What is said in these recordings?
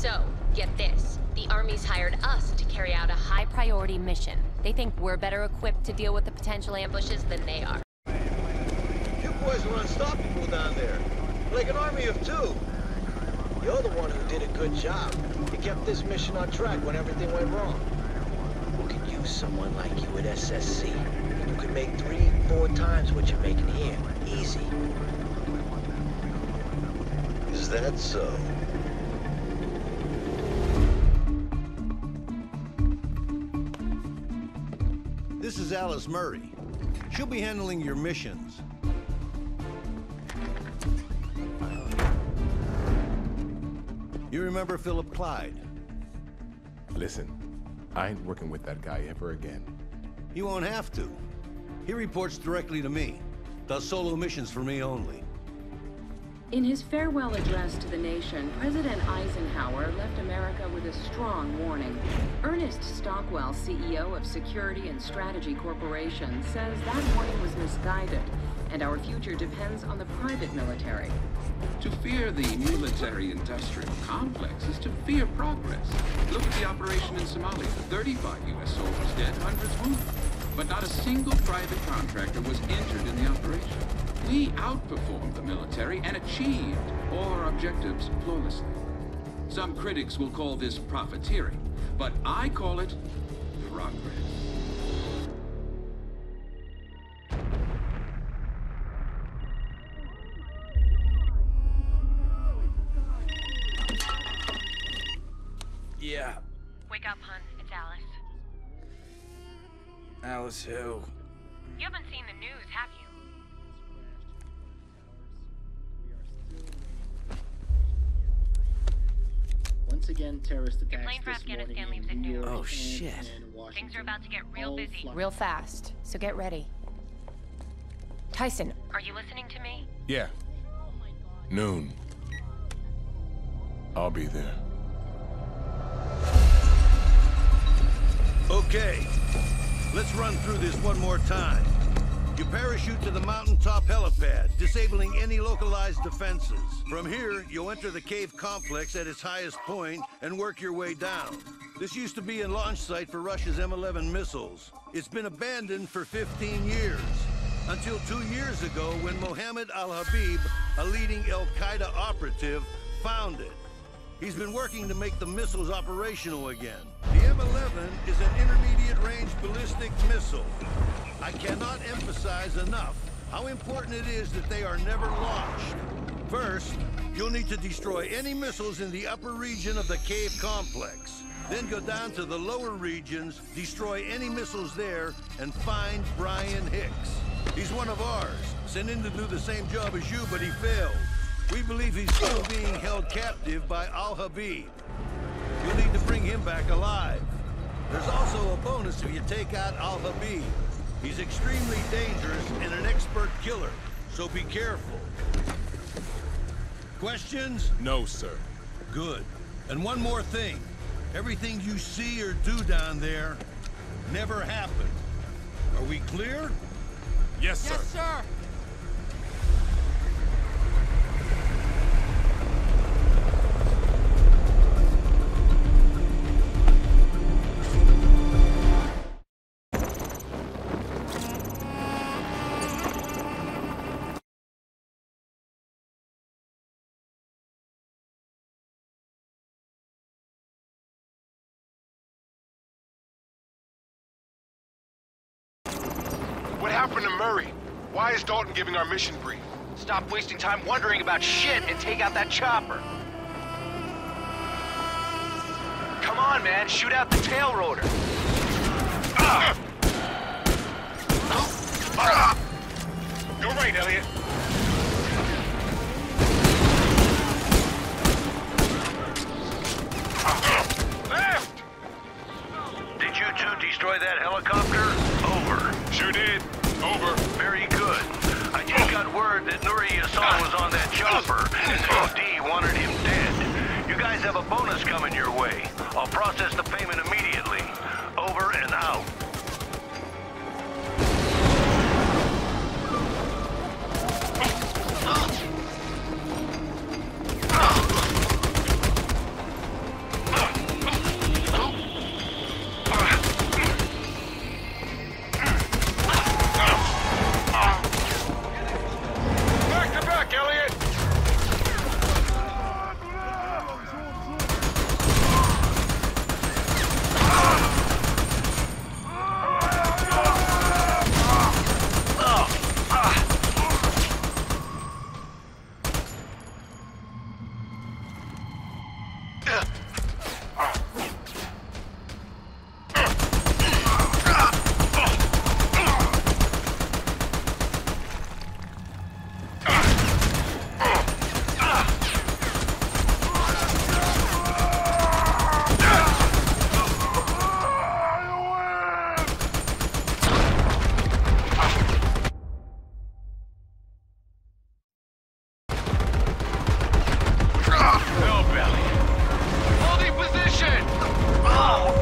So, get this. The Army's hired us to carry out a high-priority mission. They think we're better equipped to deal with the potential ambushes than they are. You boys were unstoppable down there. Like an army of two. You're the one who did a good job. You kept this mission on track when everything went wrong. We could use someone like you at SSC. You could make three, four times what you're making here. Easy. Is that so? Is Alice Murray. She'll be handling your missions. You remember Philip Clyde? Listen, I ain't working with that guy ever again. You won't have to. He reports directly to me. Does solo missions for me only. In his farewell address to the nation, President Eisenhower left America with a strong warning. Ernest Stockwell, CEO of Security and Strategy Corporation, says that warning was misguided, and our future depends on the private military. To fear the military-industrial complex is to fear progress. Look at the operation in Somalia. 35 U.S. soldiers dead, hundreds wounded. But not a single private contractor was injured in the operation. We outperformed the military and achieved all our objectives flawlessly. Some critics will call this profiteering, but I call it progress. Yeah, Wake up, hun. It's Alice. Alice who? You haven't seen the news, have you? Again, terrorist attacks plane for this morning Afghanistan leaves in at New noon. York Oh, and shit. Washington. Things are about to get real busy. Real fast, so get ready. Tyson, are you listening to me? Yeah. Noon. I'll be there. Okay, let's run through this one more time. You parachute to the mountaintop helipad, disabling any localized defenses. From here, you'll enter the cave complex at its highest point and work your way down. This used to be a launch site for Russia's M11 missiles. It's been abandoned for 15 years. Until two years ago when Mohammed al-Habib, a leading al-Qaeda operative, found it. He's been working to make the missiles operational again. The M11 is an intermediate-range ballistic missile. I cannot emphasize enough how important it is that they are never launched. First, you'll need to destroy any missiles in the upper region of the cave complex. Then go down to the lower regions, destroy any missiles there, and find Brian Hicks. He's one of ours, sent in to do the same job as you, but he failed. We believe he's still being held captive by Al-Habib. You'll need to bring him back alive. There's also a bonus if you take out Al-Habib. He's extremely dangerous and an expert killer, so be careful. Questions? No, sir. Good. And one more thing. Everything you see or do down there never happened. Are we clear? Yes, sir. Yes, sir. Murray? Why is Dalton giving our mission brief? Stop wasting time wondering about shit and take out that chopper. Come on, man. Shoot out the tail rotor. Ah! Ah! You're right, Elliot. Left! Did you two destroy that helicopter? Over. Sure did. Over. Very good. I just got word that Nuri Yassan was on that chopper, and the OD wanted him dead. You guys have a bonus coming your way. I'll process the payment immediately. Over and out. Oh!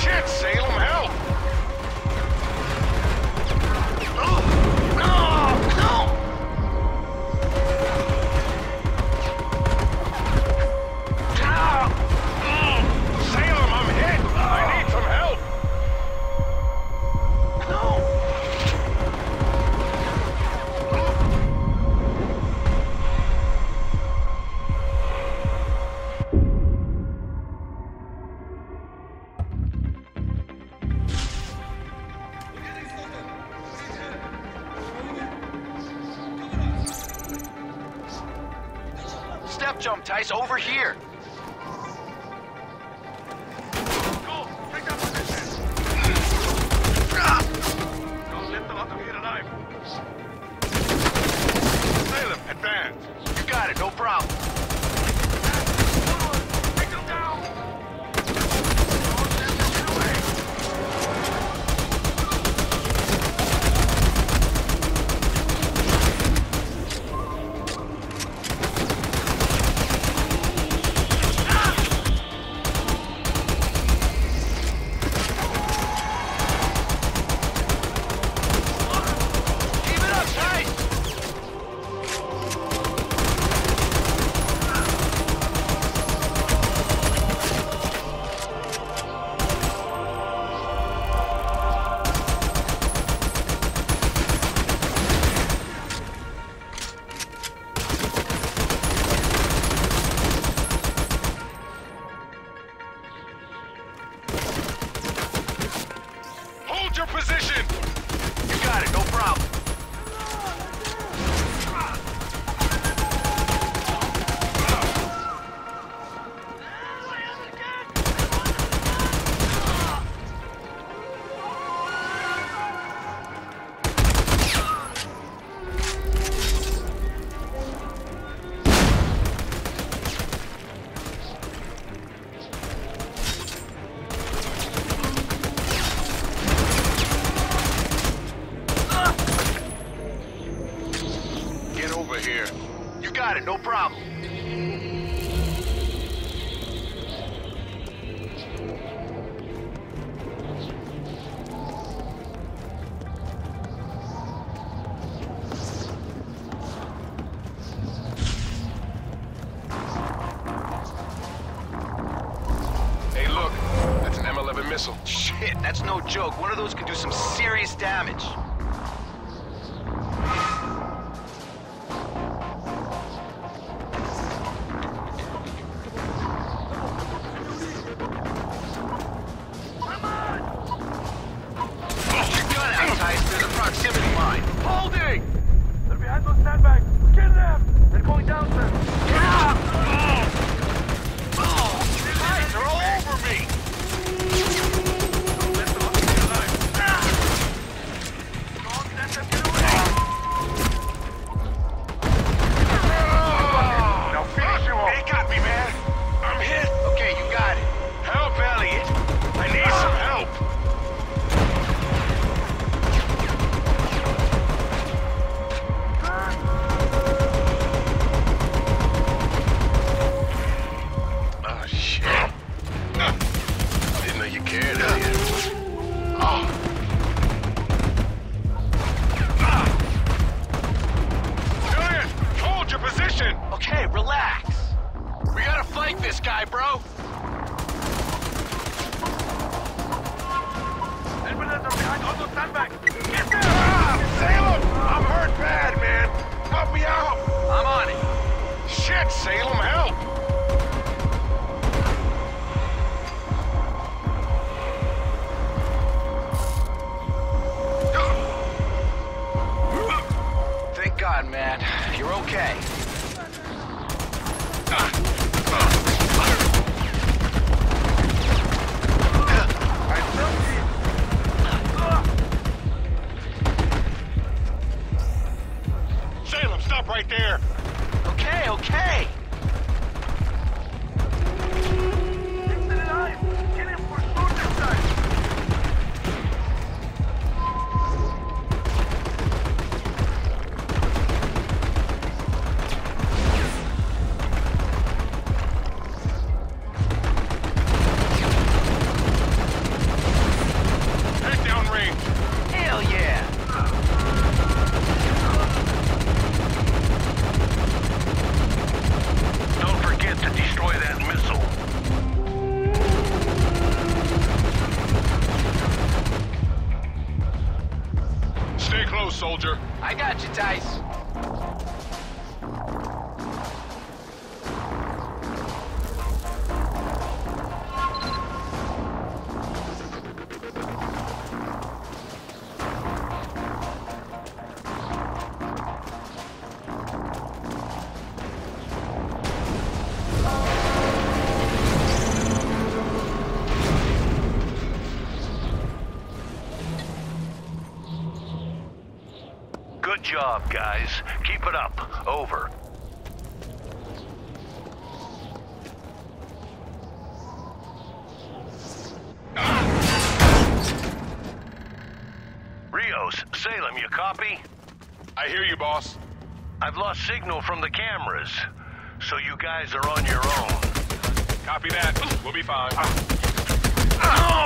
Shit, sailor! position! Okay, relax. We gotta fight this guy, bro! Get there! Salem! I'm hurt bad, man! Help me out! I'm on it. Shit, Salem, help! God, man. You're okay. right there. Okay, okay. Keep it up. Over. Rios, Salem, you copy? I hear you, boss. I've lost signal from the cameras, so you guys are on your own. Copy that. We'll be fine. Ah. Ah.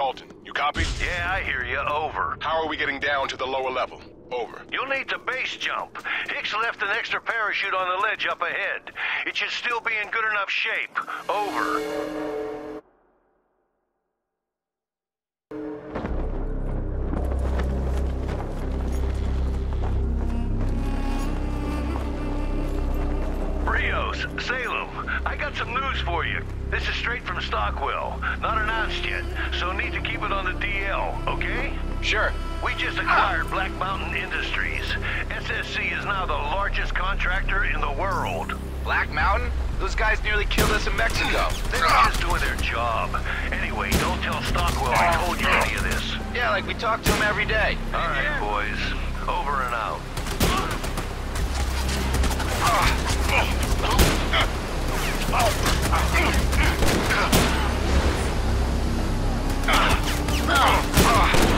Dalton. You copy? Yeah, I hear you. Over. How are we getting down to the lower level? Over. You'll need to base jump. Hicks left an extra parachute on the ledge up ahead. It should still be in good enough shape. Over. Salem, I got some news for you. This is straight from Stockwell. Not announced yet, Sure. We just acquired Black Mountain Industries. SSC is now the largest contractor in the world. Black Mountain? Those guys nearly killed us in Mexico. They're just doing their job. Anyway, don't tell Stockwell I told you any of this. Yeah, like we talk to them every day. All right, boys. Over and out. That's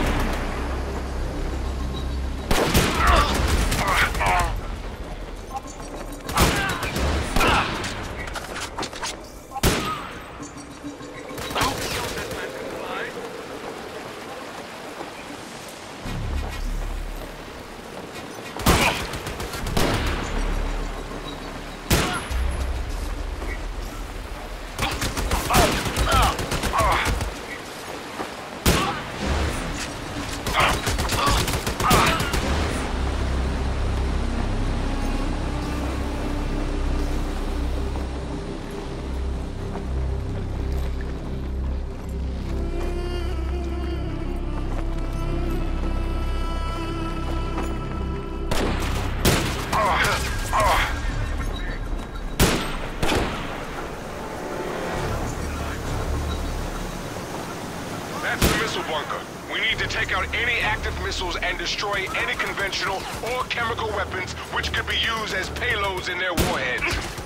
missiles and destroy any conventional or chemical weapons which could be used as payloads in their warheads.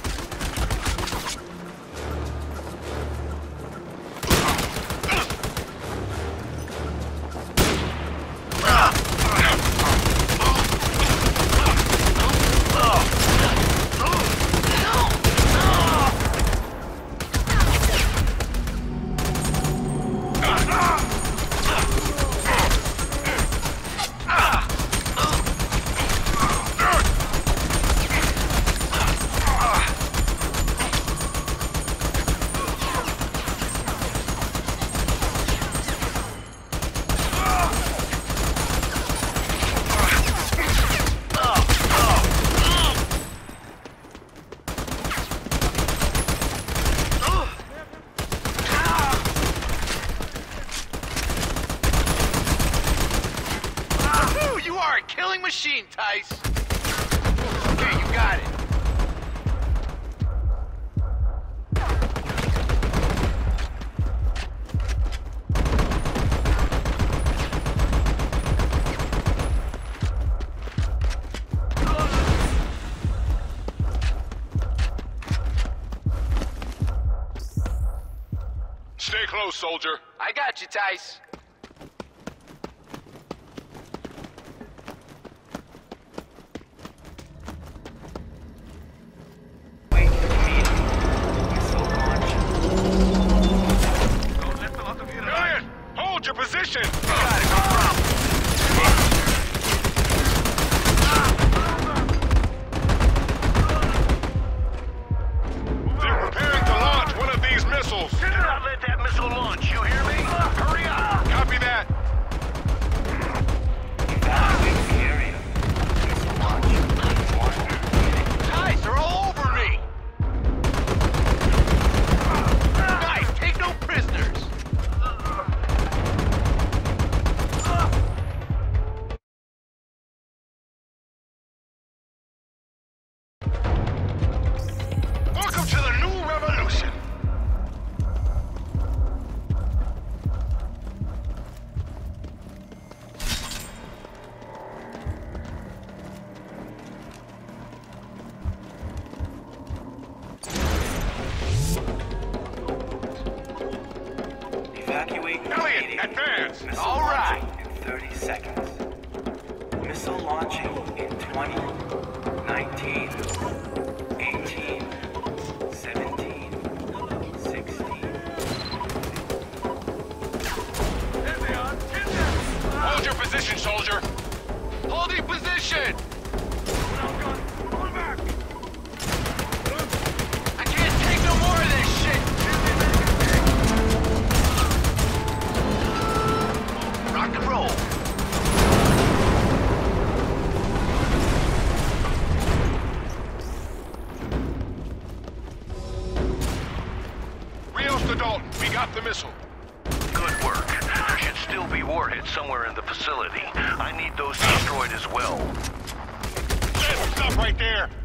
There!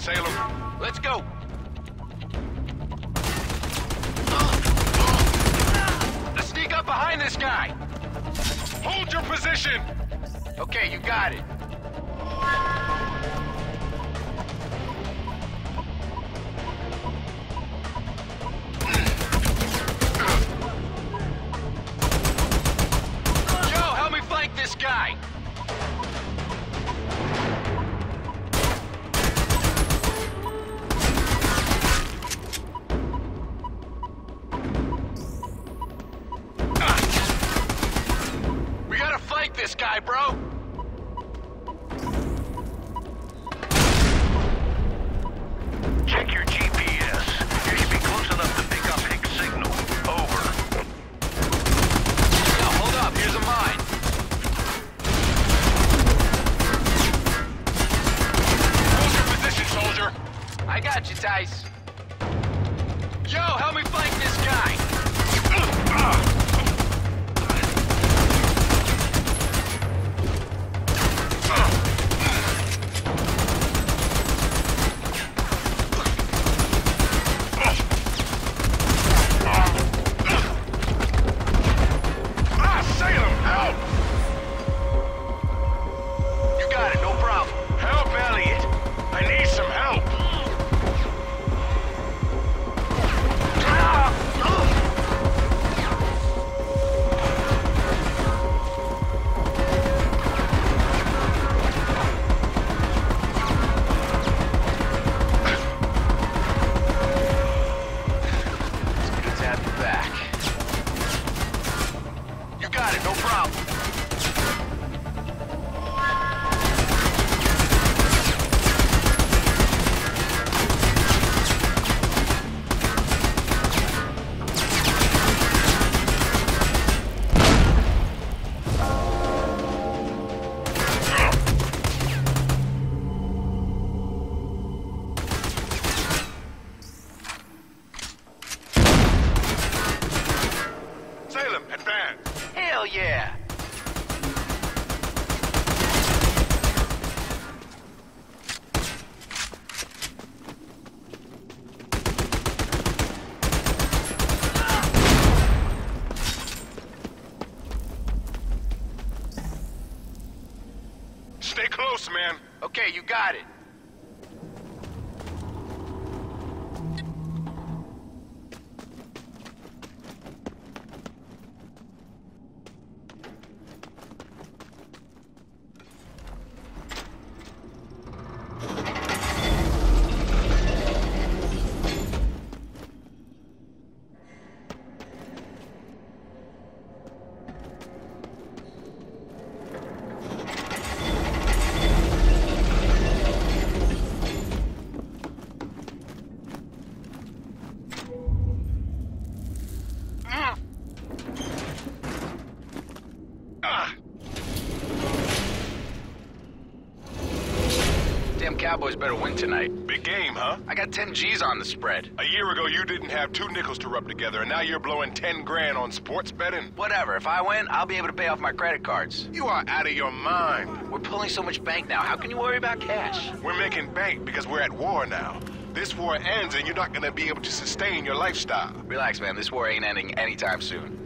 Salem. Yeah! Better win tonight. Big game, huh? I got 10 G's on the spread. A year ago, you didn't have two nickels to rub together, and now you're blowing 10 grand on sports betting. Whatever. If I win, I'll be able to pay off my credit cards. You are out of your mind. We're pulling so much bank now. How can you worry about cash? We're making bank because we're at war now. This war ends, and you're not gonna be able to sustain your lifestyle. Relax, man. This war ain't ending anytime soon.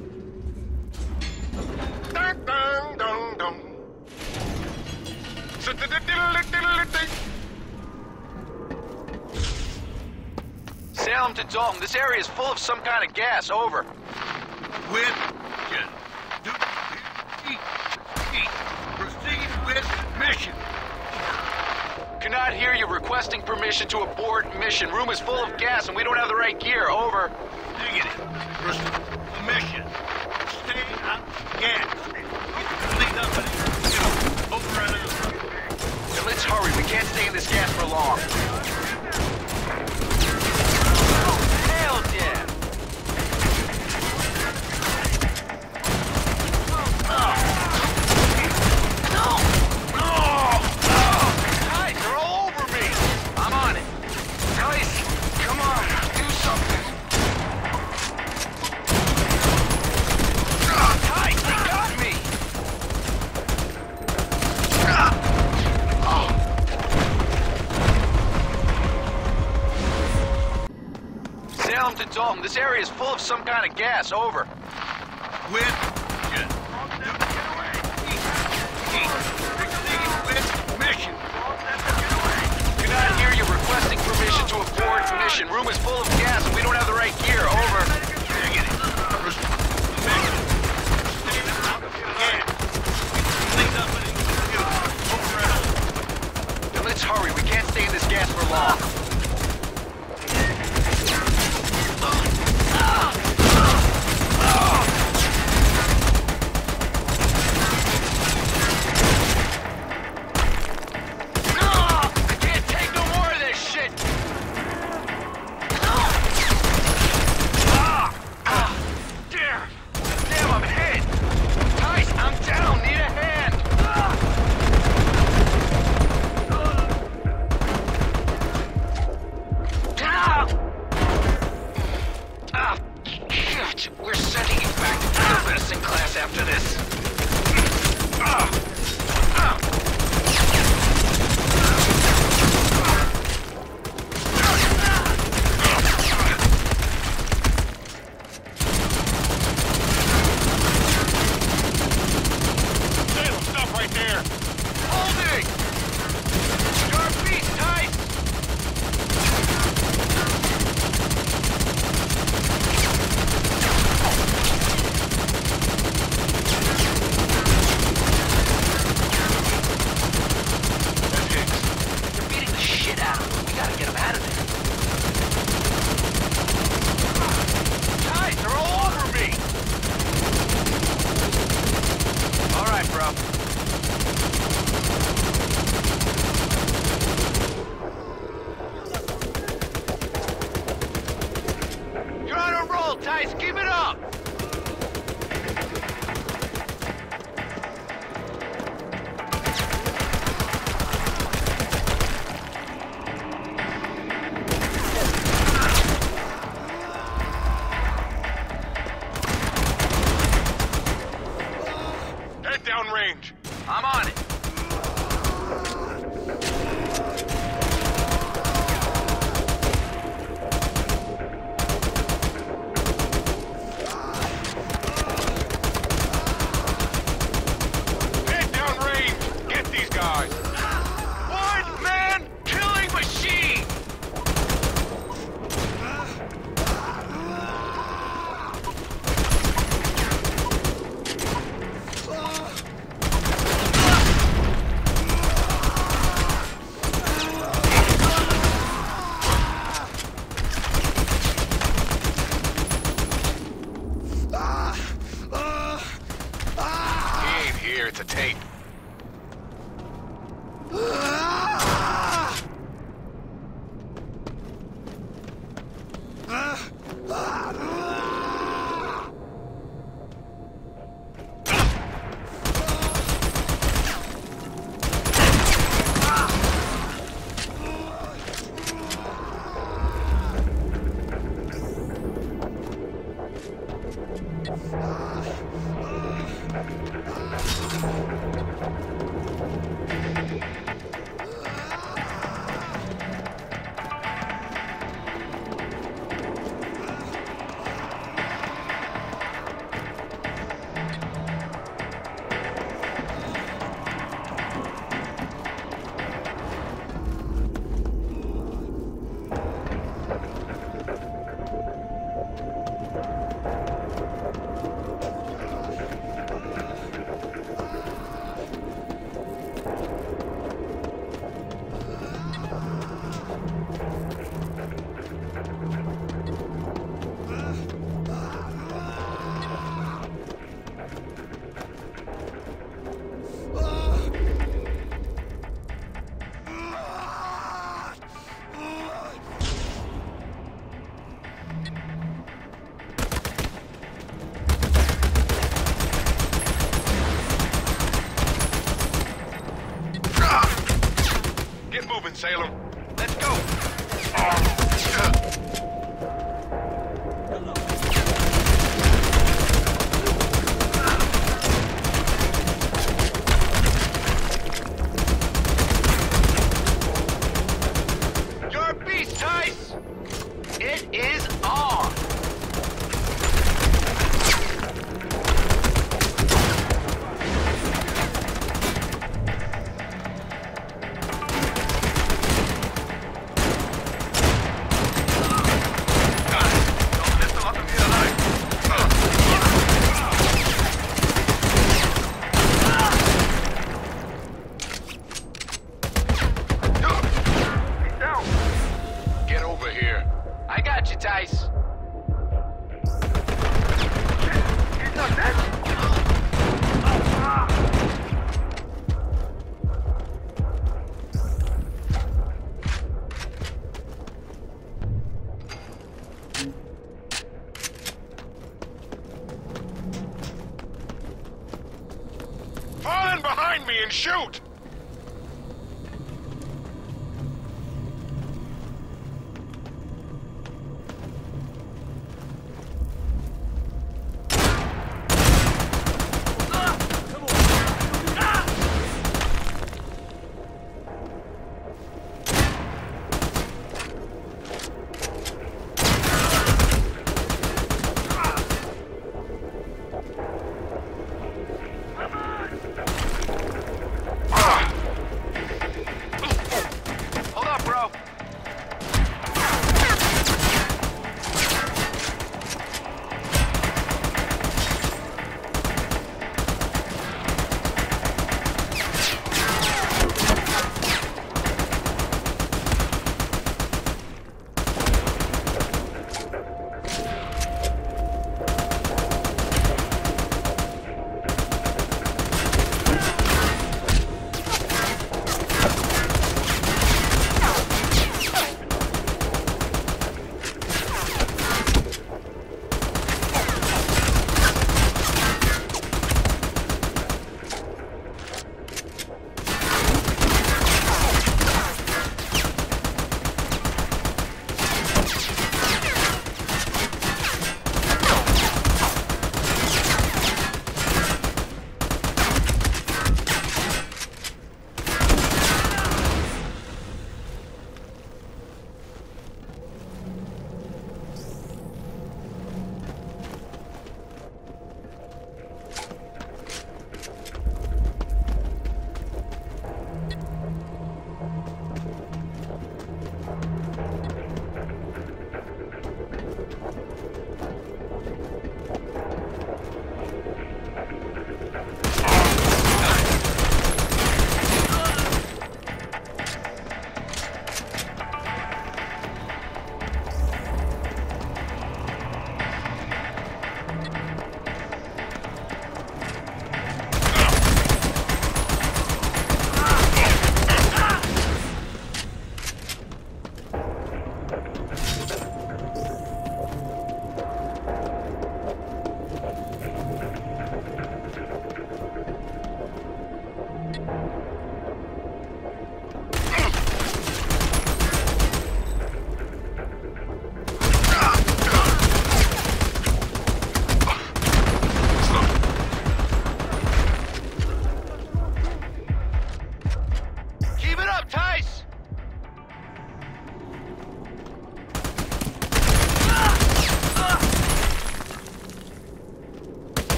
To Dalton. This area is full of some kind of gas. Over. With Proceed with mission. Cannot hear you requesting permission to abort mission. Room is full of gas and we don't have the right gear. Over. Negative. Mission. Stay on gas. Clean up and over and out. Now let's hurry. We can't stay in this gas for long.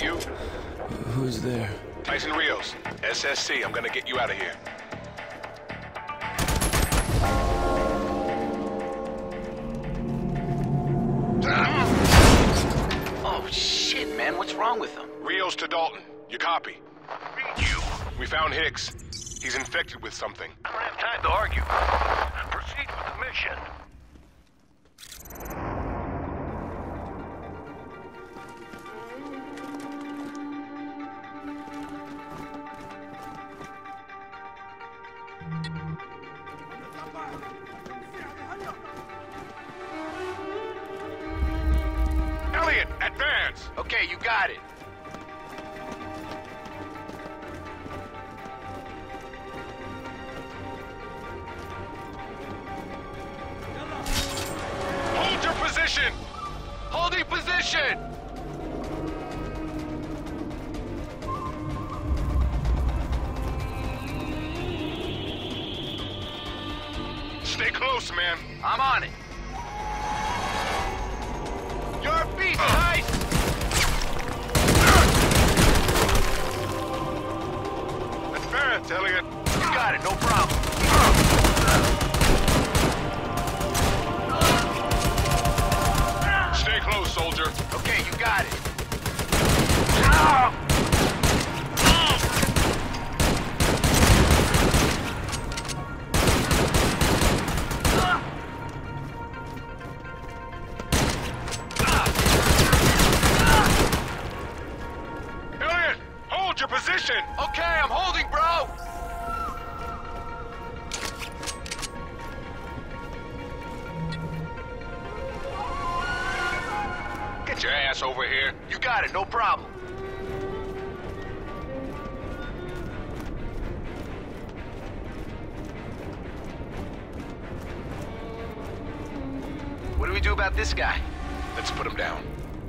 That you? Who's there? Tyson Rios, SSC. I'm gonna get you out of here. Oh, shit, man. What's wrong with him? Rios to Dalton. You copy? Read you. We found Hicks. He's infected with something. I don't have time to argue. Proceed with the mission. You got it. No problem. What do we do about this guy? Let's put him down.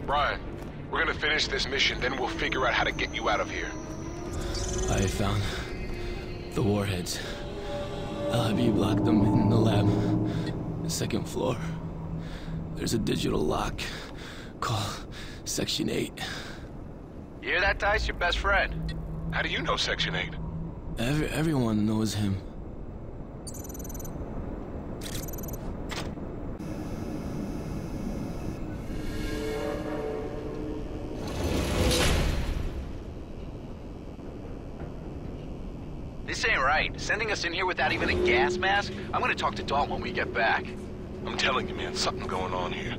Brian, we're gonna finish this mission, then we'll figure out how to get you out of here. I found the warheads. LIB blocked them in the lab. The second floor. There's a digital lock Call Section 8. You hear that, Tice? Your best friend. How do you know Section 8? Every, everyone knows him. This ain't right. Sending us in here without even a gas mask? I'm gonna talk to Dalton when we get back. I'm telling you, man, something going on here.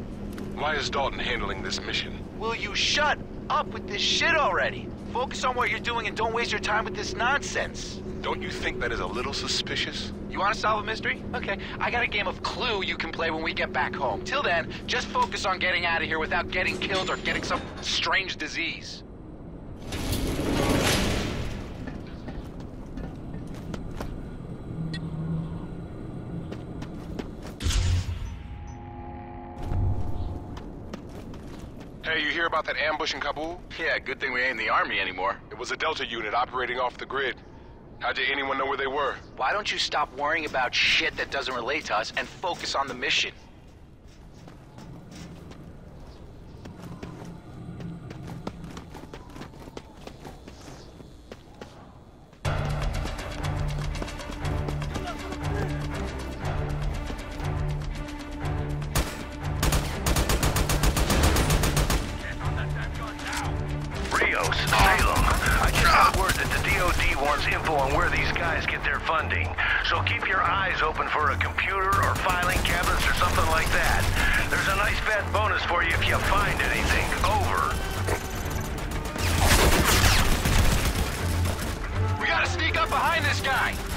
Why is Dalton handling this mission? Will you shut up with this shit already? Focus on what you're doing and don't waste your time with this nonsense. Don't you think that is a little suspicious? You want to solve a mystery? Okay, I got a game of Clue you can play when we get back home. Till then, just focus on getting out of here without getting killed or getting some strange disease. About that ambush in Kabul? Yeah, good thing we ain't in the army anymore. It was a Delta unit operating off the grid. How did anyone know where they were? Why don't you stop worrying about shit that doesn't relate to us and focus on the mission? Rios, Salem. I just got word that the DOD wants info on where these guys get their funding. So keep your eyes open for a computer or filing cabinets or something like that. There's a nice fat bonus for you if you find anything. Over. We gotta sneak up behind this guy!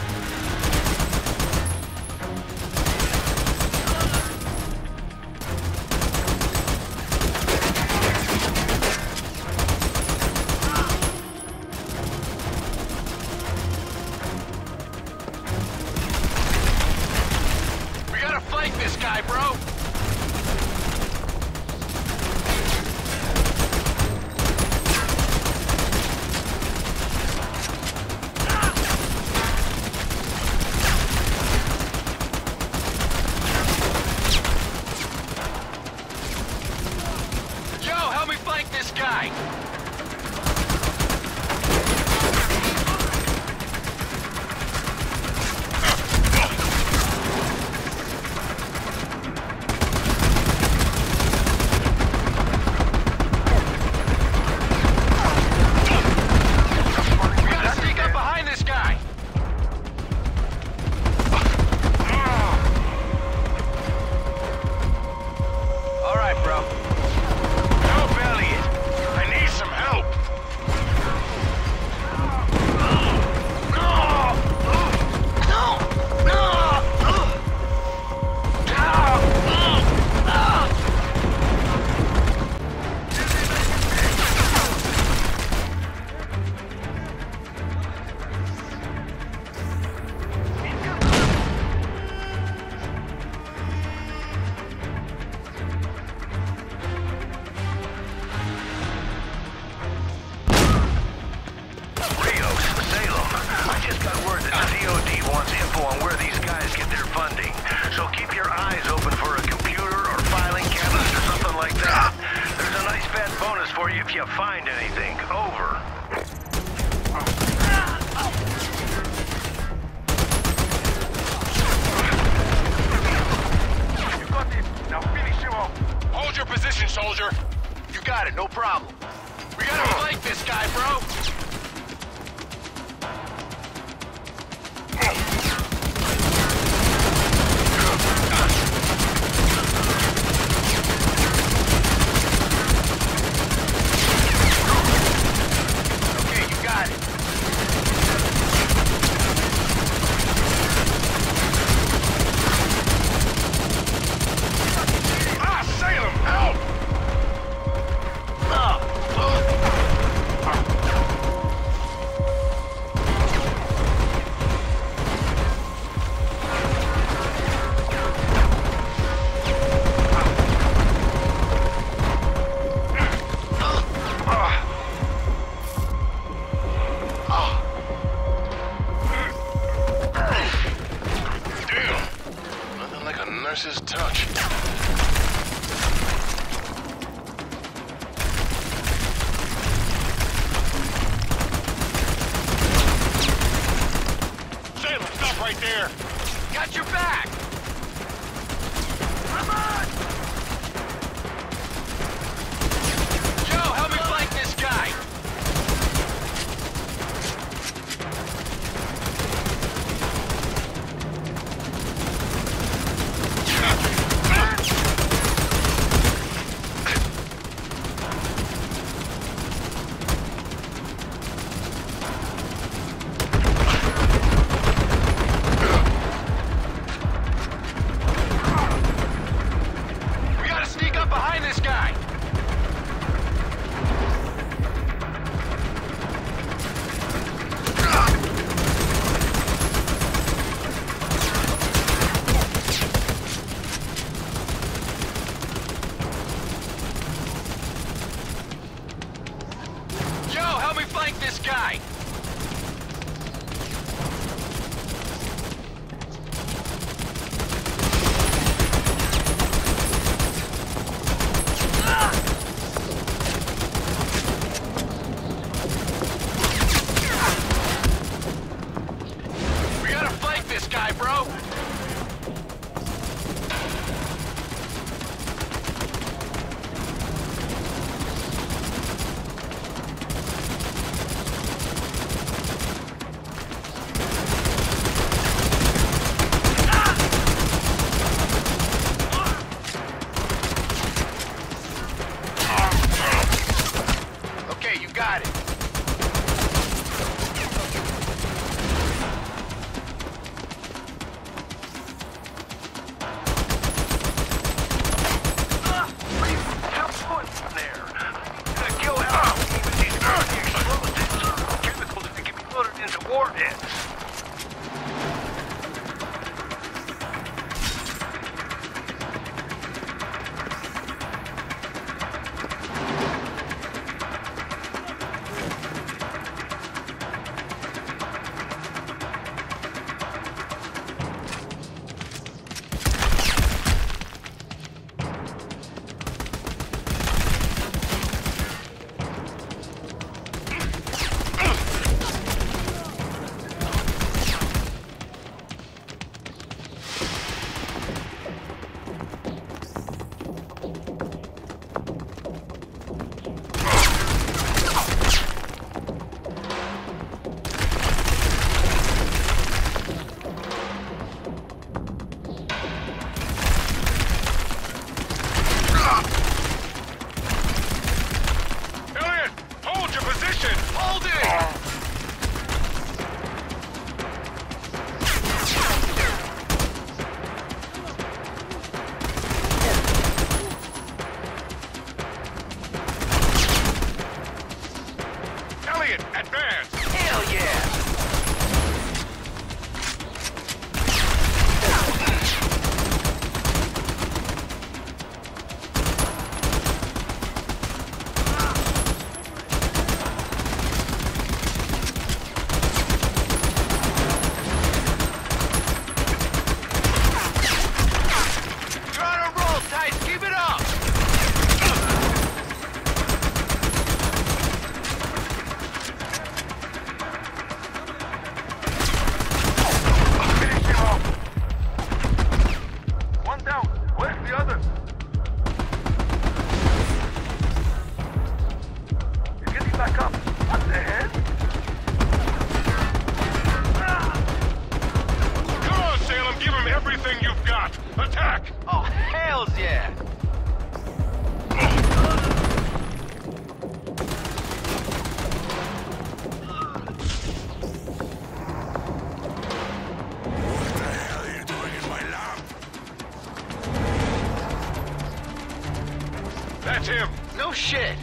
That's him. No shit.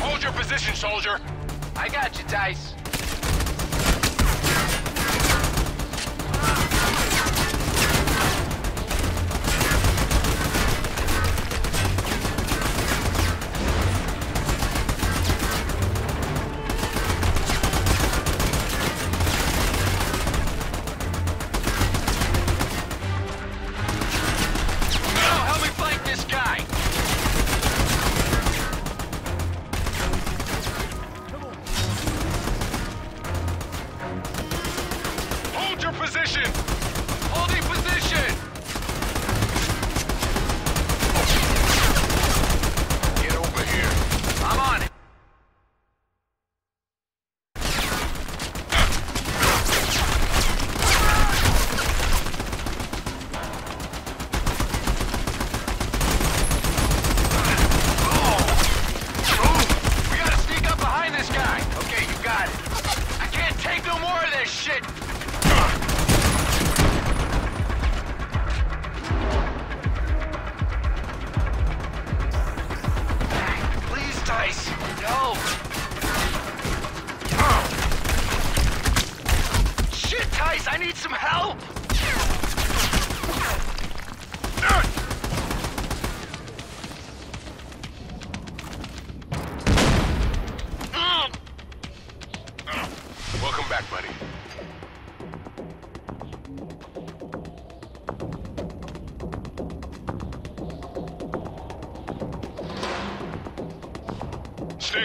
Hold your position, soldier. I got you, Dice.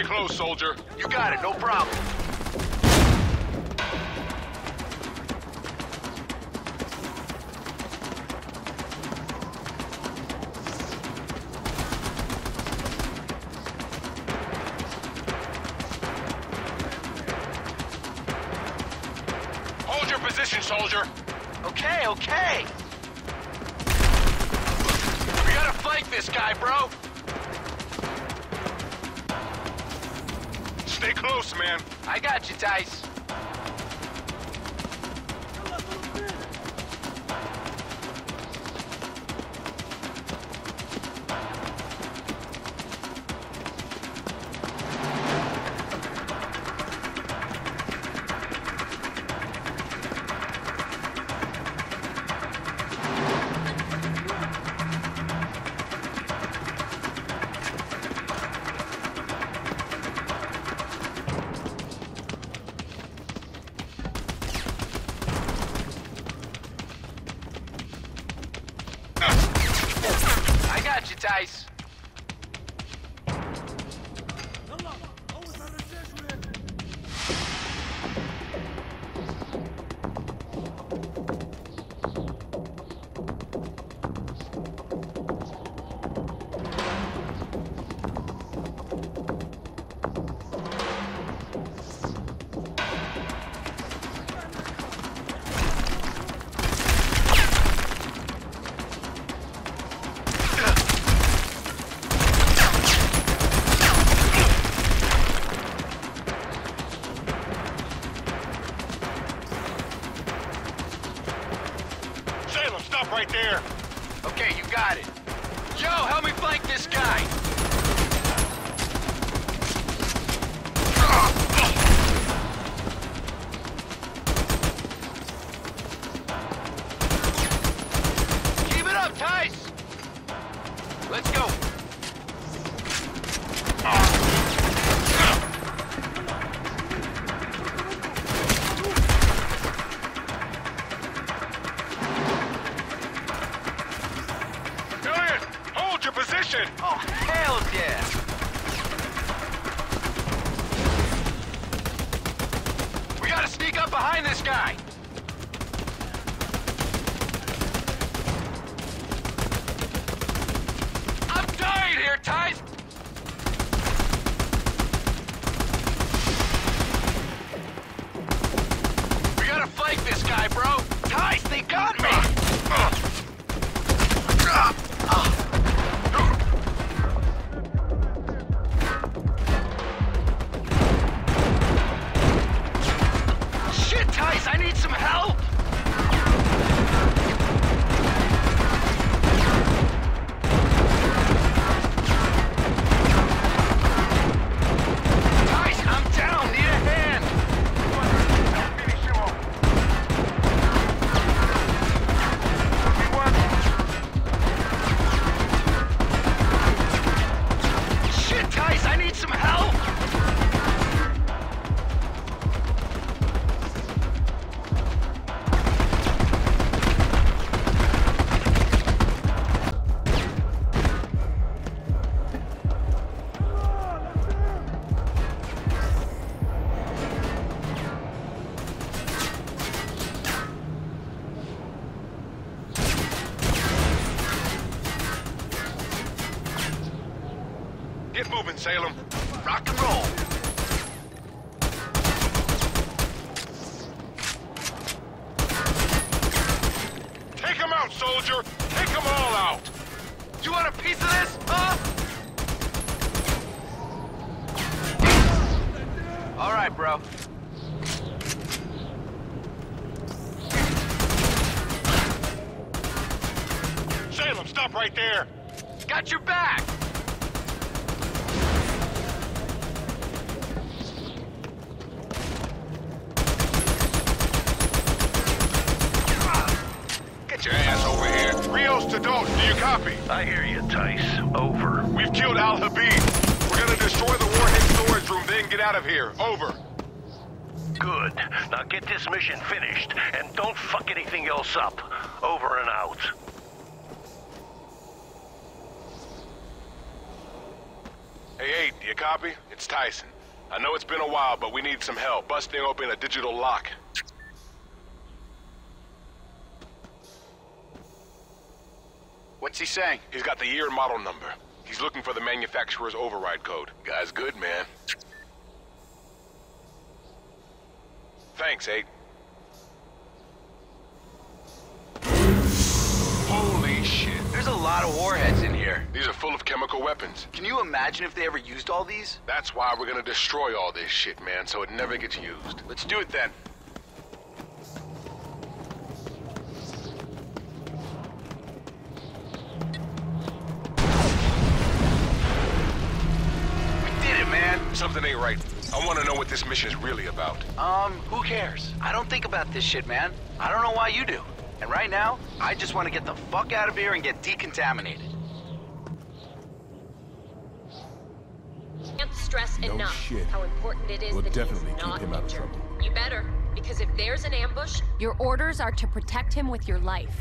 Stay close, soldier. You got it, no problem. Hold your position, soldier. Okay, okay. We gotta fight this guy, bro. Stay close, man. I got you, Tice. Take them all out! You want a piece of this, huh? All right, bro. Salem, stop right there! Got your back! To do you copy? I hear you, Tice. Over. We've killed Al Habib. We're gonna destroy the warhead storage room, then get out of here. Over. Good. Now get this mission finished, and don't fuck anything else up. Over and out. Hey, Eight, do you copy? It's Tyson. I know it's been a while, but we need some help busting open a digital lock. What's he saying? He's got the year and model number. He's looking for the manufacturer's override code. Guy's good, man. Thanks, Eight. Holy shit. There's a lot of warheads in here. These are full of chemical weapons. Can you imagine if they ever used all these? That's why we're gonna destroy all this shit, man, so it never gets used. Let's do it then. Something ain't right. I want to know what this mission's really about. Um, who cares? I don't think about this shit, man. I don't know why you do. And right now, I just want to get the fuck out of here and get decontaminated. Can't stress No enough shit. how important it is We'll that definitely he's keep not him out of trouble. You better, because if there's an ambush, your orders are to protect him with your life.